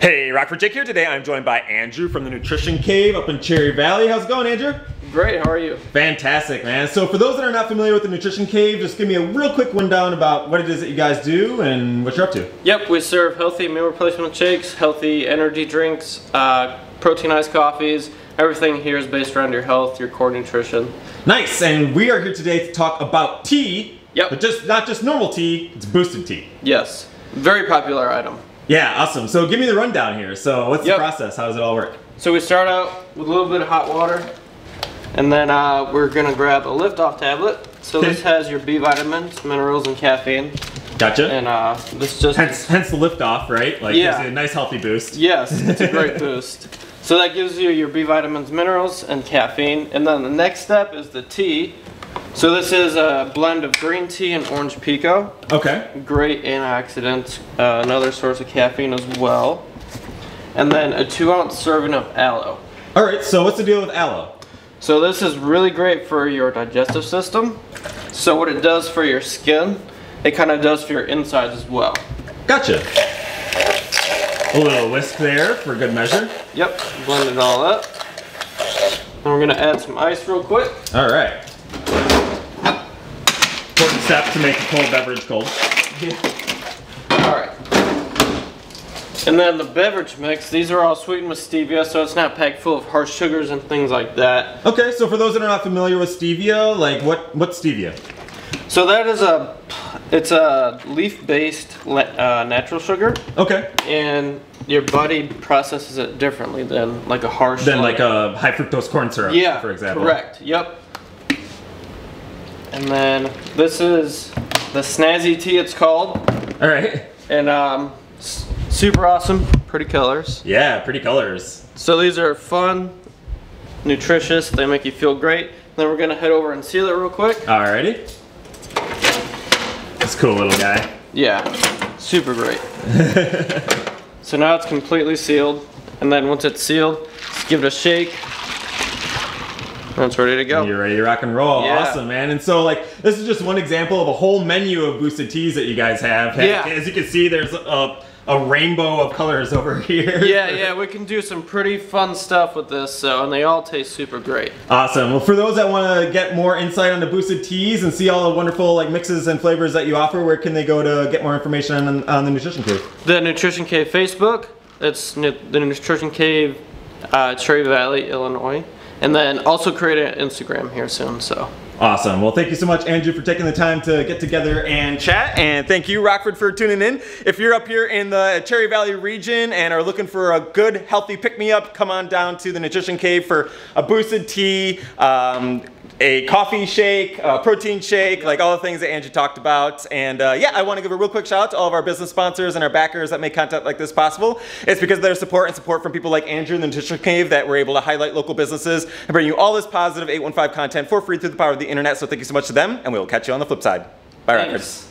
Hey, Rockford Jake here. Today I'm joined by Andrew from the Nutrition Cave up in Cherry Valley. How's it going, Andrew? Great, how are you? Fantastic, man. So for those that are not familiar with the Nutrition Cave, just give me a real quick rundown about what it is that you guys do and what you're up to. Yep, we serve healthy meal replacement shakes, healthy energy drinks, uh, proteinized coffees. Everything here is based around your health, your core nutrition. Nice, and we are here today to talk about tea. Yep. But just not just normal tea, it's boosted tea. Yes, very popular item. Yeah, awesome. So give me the rundown here. So what's Yep. the process? How does it all work? So we start out with a little bit of hot water, and then uh, we're gonna grab a lift-off tablet. So this has your B vitamins, minerals, and caffeine. Gotcha. And uh, this just hence, hence the lift off, right? Like Yeah. gives you a nice healthy boost. Yes, it's a great boost. So that gives you your B vitamins, minerals, and caffeine. And then the next step is the tea. So this is a blend of green tea and orange pekoe. Okay. Great antioxidant, uh, another source of caffeine as well. And then a two ounce serving of aloe. All right. So what's the deal with aloe? So this is really great for your digestive system. So what it does for your skin, it kind of does for your insides as well. Gotcha. A little whisk there for good measure. Yep, blend it all up. And we're gonna add some ice real quick. All right. Important step to make a cold beverage cold. Yeah. Alright. And then the beverage mix, these are all sweetened with stevia, so it's not packed full of harsh sugars and things like that. Okay, so for those that are not familiar with stevia, like what what's stevia? So that is a, it's a leaf-based uh, natural sugar, Okay. and your body processes it differently than like a harsh. Then like a high fructose corn syrup, yeah, for example. correct. Yep. And then this is the snazzy tea. It's called, All right. and um, super awesome, pretty colors. Yeah, pretty colors. So these are fun, nutritious, they make you feel great. Then we're gonna head over and seal it real quick. Alrighty. This cool little guy. Yeah, super great. so now it's completely sealed. And then once it's sealed, just give it a shake. It's ready to go. You're ready to rock and roll. Yeah. Awesome, man. And so, like, this is just one example of a whole menu of boosted teas that you guys have. Yeah. As you can see, there's a, a rainbow of colors over here. Yeah, yeah, we can do some pretty fun stuff with this, so and they all taste super great. Awesome. Well, for those that want to get more insight on the boosted teas and see all the wonderful like mixes and flavors that you offer, where can they go to get more information on, on the Nutrition Cave? The Nutrition Cave Facebook, it's the Nutrition Cave, uh, Cherry Valley, Illinois. And then also create an Instagram here soon, so. Awesome. Well, thank you so much, Andrew, for taking the time to get together and chat. And thank you, Rockford, for tuning in. If you're up here in the Cherry Valley region and are looking for a good, healthy pick me up, come on down to the Nutrition Cave for a boosted tea, um, a coffee shake, a protein shake, like all the things that Andrew talked about. And uh, yeah, I want to give a real quick shout out to all of our business sponsors and our backers that make content like this possible. It's because of their support and support from people like Andrew and the Nutrition Cave that we're able to highlight local businesses and bring you all this positive 815 content for free through the power of the internet. So thank you so much to them, and we will catch you on the flip side. Bye. Thanks.